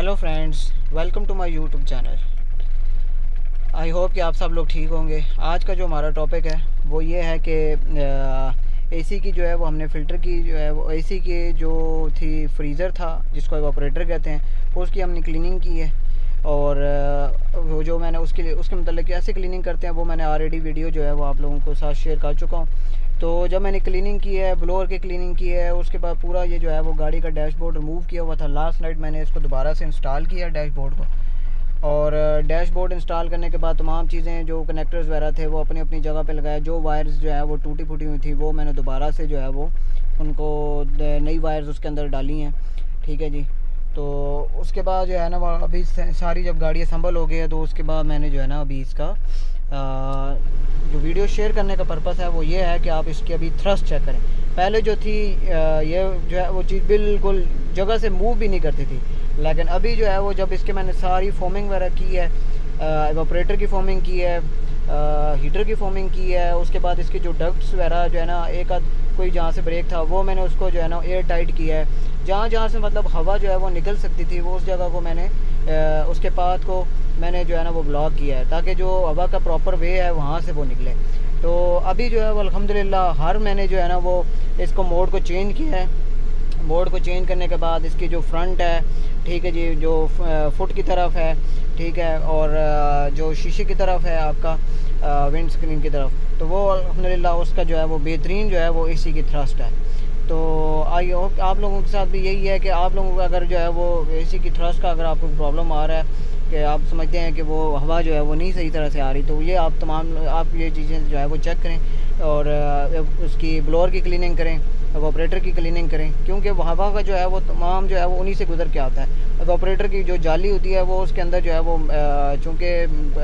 Hello friends welcome to my YouTube channel I hope कि आप सब लोग ठीक होंगे। आज का जो हमारा टॉपिक है, वो ये है कि एसी की जो है, वो हमने फ़िल्टर की जो है, वो एसी की जो थी फ्रीज़र था, जिसको ऑपरेटर कहते हैं, उसकी हमने क्लीनिंग की है। और वो जो मैंने उसके लिए, उसके मतलब कैसे क्लीनिंग करते हैं, वो मैंने ऑलरेडी वीडियो जो है, वो आप लोगों को साथ शेयर कर चुका हूँ। तो जब मैंने क्लीनिंग की है ब्लोअर की क्लीनिंग की है, उसके बाद पूरा ये जो है वो गाड़ी का डैशबोर्ड रिमूव किया हुआ था। लास्ट नाइट मैंने इसको दोबारा से इंस्टॉल किया डैशबोर्ड को। और डैशबोर्ड इंस्टॉल करने के बाद तमाम चीज़ें जो कनेक्टर्स वगैरह थे, वो अपनी अपनी जगह पे लगाए। जो वायर्स जो है वो टूटी फूटी हुई थी, वो मैंने दोबारा से जो है वो उनको नई वायर्स उसके अंदर डाली हैं। ठीक है जी? तो उसके बाद जो है ना अभी सारी जब गाड़ियाँ संभल हो गई है तो उसके बाद मैंने जो है ना अभी इसका जो वीडियो शेयर करने का पर्पज़ है, वो ये है कि आप इसकी अभी थ्रस्ट चेक करें। पहले जो थी ये जो है, वो चीज़ बिल्कुल जगह से मूव भी नहीं करती थी। लेकिन अभी जो है, वो जब इसके मैंने सारी फॉर्मिंग वगैरह की है एवोपरेटर की फॉर्मिंग की है हीटर की फॉर्मिंग की है, उसके बाद इसके जो डक्ट्स वगैरह जो है ना, एक आध कोई जहाँ से ब्रेक था, वो मैंने उसको जो है ना एयर टाइट किया है। जहाँ जहाँ से मतलब हवा जो है, वो निकल सकती थी, वो उस जगह को मैंने उसके पाथ को मैंने जो है ना वो ब्लॉक किया है, ताकि जो हवा का प्रॉपर वे है, वहाँ से वो निकले। तो अभी जो है वो अलहमदिल्ला हर मैंने जो है ना वो इसको मोड को चेंज किया है। मोड को चेंज करने के बाद इसकी जो फ्रंट है, ठीक है जी, जो फुट की तरफ़ है, ठीक है, और जो शीशे की तरफ़ है आपका विंड स्क्रीन की तरफ़। तो वो अलहमदिल्ला उसका जो है वो बेहतरीन जो है वो इसी की थ्रस्ट है। तो आई होप आप लोगों के साथ भी यही है कि आप लोगों को अगर जो है वो एसी की थ्रस्ट का अगर आपको प्रॉब्लम आ रहा है कि आप समझते हैं कि वो हवा जो है वो नहीं सही तरह से आ रही तो ये आप तमाम, आप ये चीज़ें जो है वो चेक करें और उसकी ब्लोअर की क्लीनिंग करें ऑपरेटर की क्लीनिंग करें, क्योंकि हवा का जो है वो तमाम जो है वो उन्हीं से गुजर के आता है। ऑपरेटर की जो जाली होती है वो उसके अंदर जो है वो चूँकि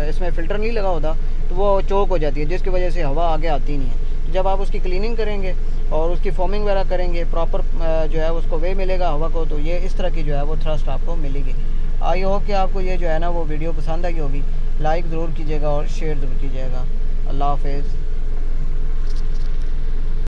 इसमें फ़िल्टर नहीं लगा होता तो वो चौक हो जाती है, जिसकी वजह से हवा आगे आती नहीं है। जब आप उसकी क्लीनिंग करेंगे और उसकी फॉर्मिंग वगैरह करेंगे प्रॉपर जो है उसको वे मिलेगा हवा को तो ये इस तरह की जो है वो थ्रस्ट आपको मिलेगी। आई होप कि आपको ये जो है ना वो वीडियो पसंद आई होगी। लाइक ज़रूर कीजिएगा और शेयर ज़रूर कीजिएगा। अल्लाह हाफिज़।